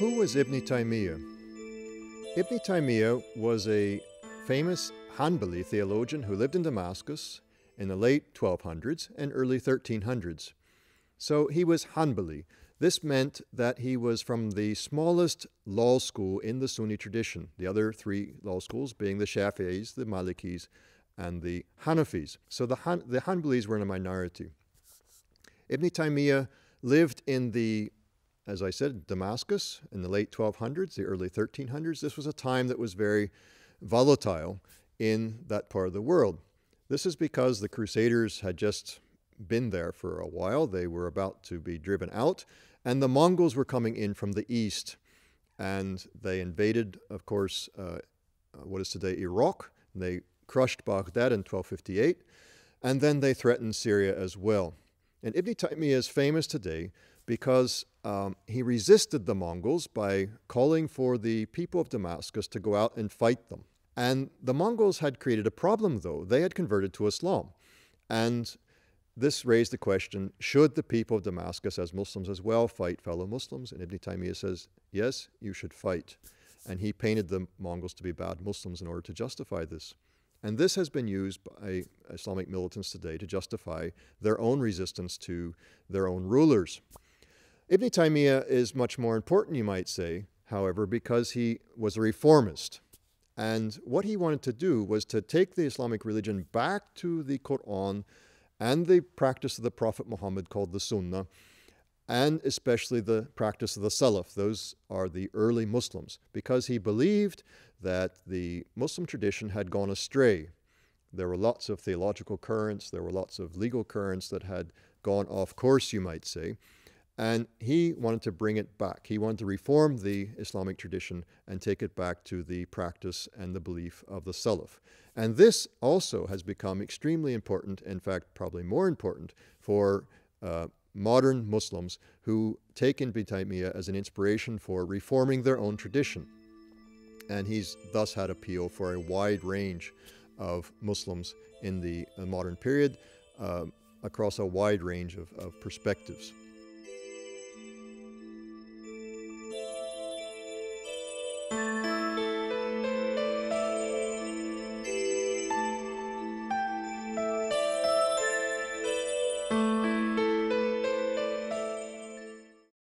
Who was Ibn Taymiyyah? Ibn Taymiyyah was a famous Hanbali theologian who lived in Damascus in the late 1200s and early 1300s. So he was Hanbali. This meant that he was from the smallest law school in the Sunni tradition, the other three law schools being the Shafi'is, the Malikis, and the Hanafis. So the, Han- the Hanbalis were in a minority. Ibn Taymiyyah lived in the, as I said, Damascus in the late 1200s, the early 1300s. This was a time that was very volatile in that part of the world. This is because the Crusaders had just been there for a while. They were about to be driven out, and the Mongols were coming in from the east. And they invaded, of course, uh, what is today Iraq. They crushed Baghdad in 1258, and then they threatened Syria as well. And Ibn Taymiyyah is famous today because um, he resisted the Mongols by calling for the people of Damascus to go out and fight them. And the Mongols had created a problem, though. They had converted to Islam. And this raised the question should the people of Damascus, as Muslims as well, fight fellow Muslims? And Ibn Taymiyyah says, yes, you should fight. And he painted the Mongols to be bad Muslims in order to justify this. And this has been used by Islamic militants today to justify their own resistance to their own rulers. Ibn Taymiyyah is much more important, you might say, however, because he was a reformist. And what he wanted to do was to take the Islamic religion back to the Quran and the practice of the Prophet Muhammad called the Sunnah, and especially the practice of the Salaf. Those are the early Muslims, because he believed that the Muslim tradition had gone astray. There were lots of theological currents, there were lots of legal currents that had gone off course, you might say. And he wanted to bring it back. He wanted to reform the Islamic tradition and take it back to the practice and the belief of the Salaf. And this also has become extremely important, in fact, probably more important for uh, modern Muslims who take Ibn Taymiyyah as an inspiration for reforming their own tradition. And he's thus had appeal for a wide range of Muslims in the uh, modern period uh, across a wide range of, of perspectives.